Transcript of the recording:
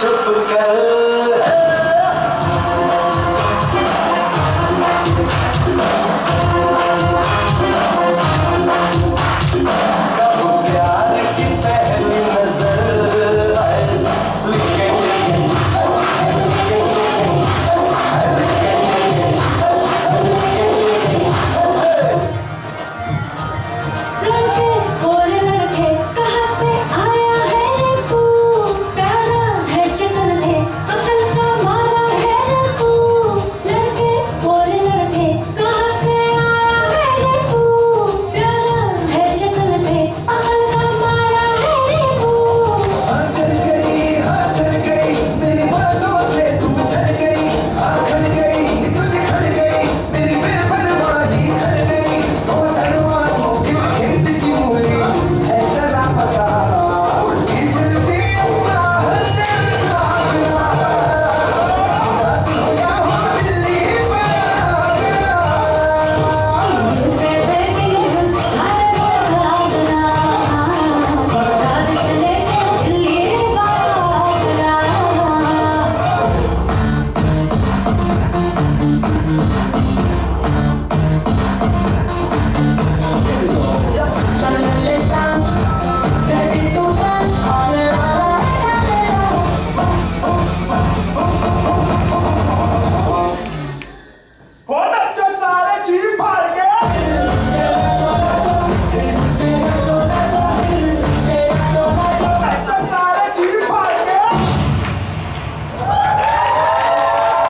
все, кто